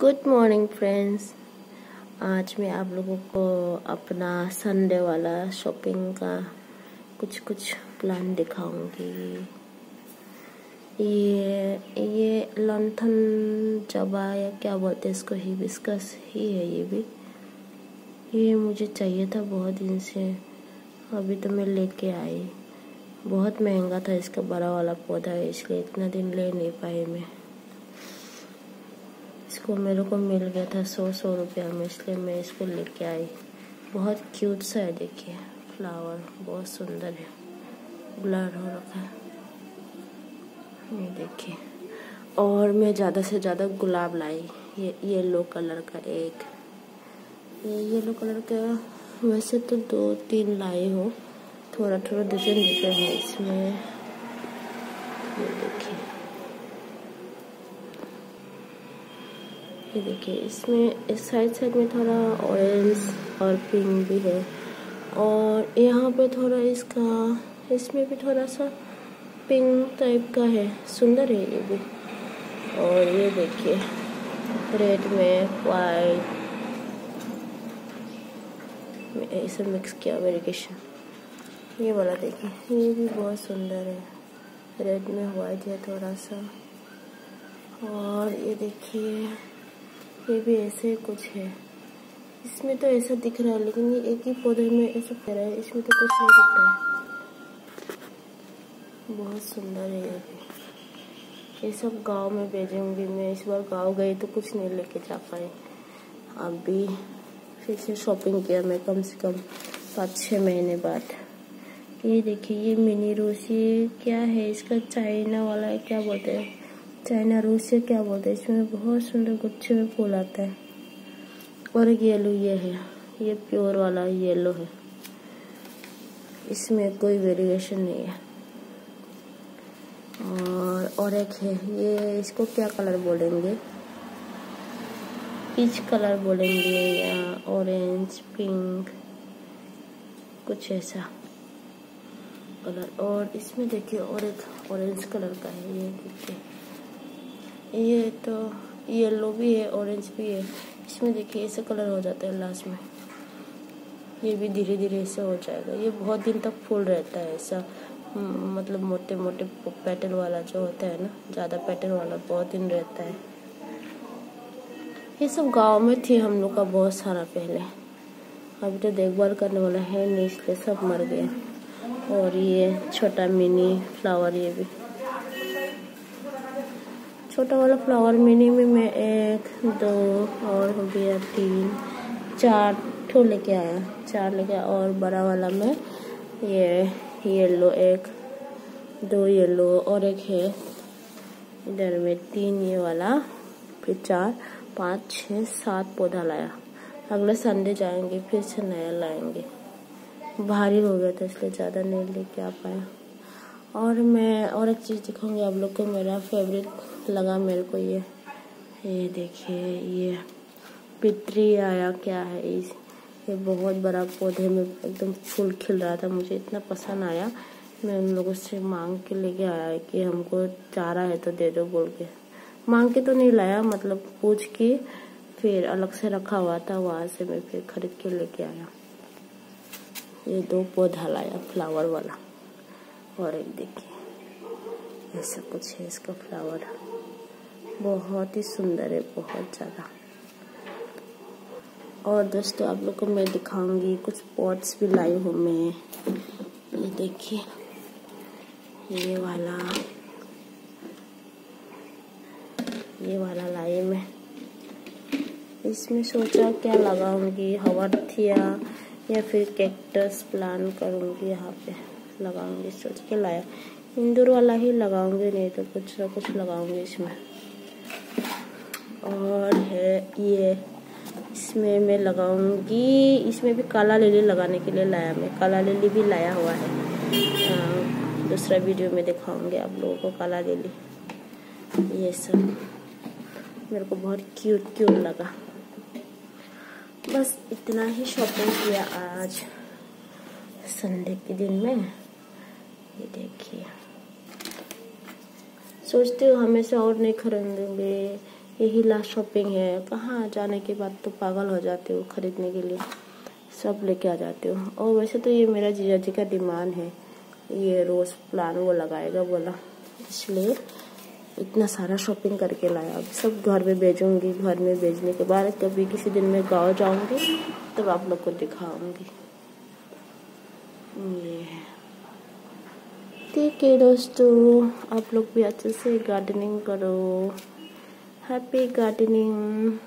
Good morning friends आज मैं आप लोगों को अपना संडे वाला शॉपिंग का कुछ कुछ प्लान दिखाऊँगी। ये ये लंथन जबा या क्या बोलते हैं इसको हिबिस्कस ही है ये भी। ये मुझे चाहिए था बहुत दिन से। अभी तो मैं लेके आई। बहुत महँगा था इसका बड़ा वाला पौधा, इसलिए इतना दिन ले नहीं पाई मैं। इसको मेरे को मिल गया था सौ सौ रुपया में, इसलिए मैं इसको लेके आई। बहुत क्यूट सा है, देखिए। फ्लावर बहुत सुंदर है। ब्लर हो रखा है। ये देखिए। और मैं ज़्यादा से ज़्यादा गुलाब लाई। ये येलो कलर का एक। ये येलो कलर का वैसे तो दो तीन लाई हो। थोड़ा थोड़ा डिज़ाइन डिफरेंट है इसमें। ये देखिए। ये देखिए, इसमें, इस साइड साइड में थोड़ा ऑरेंज और पिंक भी है। और यहाँ पे थोड़ा इसका, इसमें भी थोड़ा सा पिंक टाइप का है। सुंदर है ये भी। और ये देखिए रेड में वाइट इसे मिक्स किया वेरिकेशन ये वाला देखिए, ये भी बहुत सुंदर है। रेड में वाइट है थोड़ा सा। और ये देखिए ये भी ऐसे कुछ है। इसमें तो ऐसा दिख रहा है, लेकिन ये एक ही पौधे में ऐसा कह रहा है, इसमें तो कुछ नहीं दिख रहा है। बहुत सुंदर है ये भी। ये सब गाँव में भेजूँगी मैं, इस बार गाँव गई तो कुछ नहीं लेके जा पाए अभी फिर से शॉपिंग किया मैं कम से कम पाँच छः महीने बाद। ये देखिए, ये मिनी रोसी क्या है? इसका चाइना वाला क्या बोलते हैं? चाइना रोज से क्या बोलते हैं? इसमें बहुत सुंदर गुच्छे में फूल आता है। और एक येलो ये है। ये प्योर वाला येलो है। इसमें कोई वेरिएशन नहीं है। और और एक है। ये इसको क्या कलर बोलेंगे? पीच कलर बोलेंगे या ऑरेंज पिंक कुछ ऐसा कलर और इसमें देखिए, और एक ऑरेंज कलर का है। ये देखिए। ये तो येलो भी है ऑरेंज भी है। इसमें देखिए, ऐसे कलर हो जाता है लास्ट में। ये भी धीरे धीरे ऐसे हो जाएगा। ये बहुत दिन तक फूल रहता है ऐसा। मतलब मोटे मोटे पैटर्न वाला जो होता है ना, ज़्यादा पैटर्न वाला बहुत दिन रहता है। ये सब गाँव में थी हम लोग का बहुत सारा पहले। अभी तो देखभाल करने वाला है इसलिए सब मर गए और ये छोटा मिनी फ्लावर ये भी। छोटा वाला फ्लावर मिनी में मैं एक, दो और हो गया तीन, चार, ठो लेके आया। चार लेके आया और बड़ा वाला में ये येलो एक, दो येलो और एक है। इधर में तीन ये वाला, फिर चार, पाँच, छः, सात पौधा लाया। अगले संडे जाएँगे, फिर से नया लाएँगे। भारी हो गया था इसलिए ज़्यादा नहीं लेके आ पाया। और मैं और एक चीज़ दिखाऊँगी आप लोग को, मेरा फेवरेट लगा मेरे को ये। ये देखिए, ये पितरी आया क्या है इस? ये बहुत बड़ा पौधे में एकदम फूल खिल रहा था, मुझे इतना पसंद आया। मैं उन लोगों से मांग के लेके आया कि हमको चारा है तो दे दो बोल के। मांग के तो नहीं लाया मतलब पूछ के फिर अलग से रखा हुआ था, वहाँ से मैं फिर खरीद के लेके आया। ये दो पौधा लाया, फ्लावर वाला। और एक देखिए, ऐसा कुछ है इसका फ्लावर। बहुत ही सुंदर है, बहुत ज़्यादा। और दोस्तों, आप लोग को मैं दिखाऊँगी कुछ पॉट्स भी लाई हूँ। मैं ये देखिए, ये वाला ये वाला लाई मैं। इसमें सोचा क्या लगाऊँगी हवरथिया या फिर कैक्टस प्लान करूँगी, यहाँ पे लगाऊँगी, सोच के लाया। इंदूर वाला ही लगाऊँगी, नहीं तो कुछ ना कुछ लगाऊँगी इसमें। और है ये। इसमें मैं लगाऊँगी। इसमें भी काला लिली लगाने के लिए लाया मैं। काला लिली भी लाया हुआ है। आ, दूसरा वीडियो में दिखाऊँगी आप लोगों को काला लिली। ये सब। मेरे को बहुत क्यूट क्यूट लगा। बस इतना ही शॉपिंग किया आज। संडे के दिन में। ये देखिए। सोचते हो हमेशा और नहीं खरीदेंगे। यही लास्ट शॉपिंग है। कहाँ जाने के बाद तो पागल हो जाते हो खरीदने के लिए। सब लेके आ जाते हो। और वैसे तो ये मेरा जीजा जी का डिमांड है। ये रोज़ प्लान वो लगाएगा, बोला, इसलिए इतना सारा शॉपिंग करके लाया। अब सब घर में भेजूँगी, घर में भेजने के बाद कभी किसी दिन मैं गाँव जाऊँगी, तब आप लोग को दिखाऊँगी। ये ठीक है दोस्तों, आप लोग भी अच्छे से गार्डनिंग करो। Happy gardening